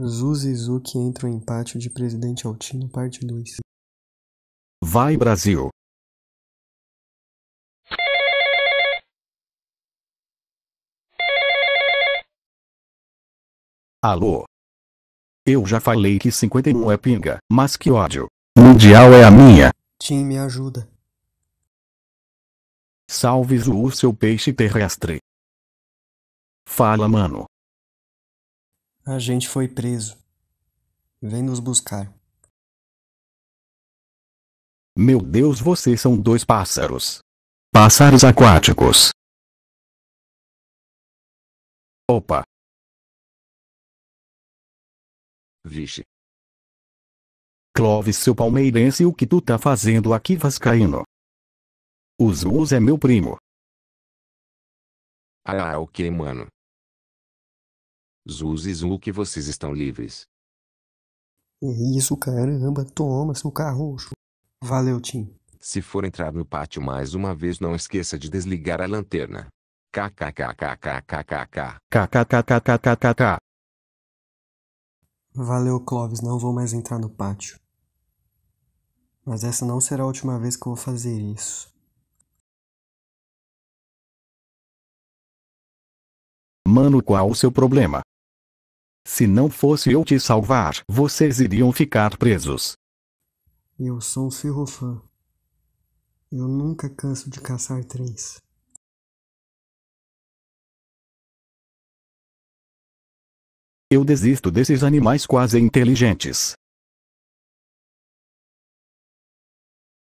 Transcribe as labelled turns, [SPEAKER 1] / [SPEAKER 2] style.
[SPEAKER 1] Zuz e Zuki entram em pátio de Presidente Altino, parte 2.
[SPEAKER 2] Vai Brasil! Alô? Eu já falei que 51 é pinga, mas que ódio. Mundial é a minha.
[SPEAKER 1] Tim, me ajuda.
[SPEAKER 2] Salve Zu, seu peixe terrestre. Fala, mano.
[SPEAKER 1] A gente foi preso. Vem nos buscar.
[SPEAKER 2] Meu Deus, vocês são dois pássaros. Pássaros aquáticos. Opa.
[SPEAKER 3] Vixe.
[SPEAKER 2] Clóvis, seu palmeirense, o que tu tá fazendo aqui, Vascaíno? O Zuz é meu primo.
[SPEAKER 3] Ah, ok, mano. Zuz e Zu que vocês estão livres.
[SPEAKER 1] Isso, caramba, toma, seu carroxo. Valeu, Tim.
[SPEAKER 3] Se for entrar no pátio mais uma vez, não esqueça de desligar a lanterna. KKKKKKKK.
[SPEAKER 2] KKKKKKK.
[SPEAKER 1] Valeu, Clóvis, não vou mais entrar no pátio. Mas essa não será a última vez que eu vou fazer isso.
[SPEAKER 2] Mano, qual o seu problema? Se não fosse eu te salvar, vocês iriam ficar presos.
[SPEAKER 1] Eu sou um ferrofã. Eu nunca canso de caçar três.
[SPEAKER 2] Eu desisto desses animais quase inteligentes.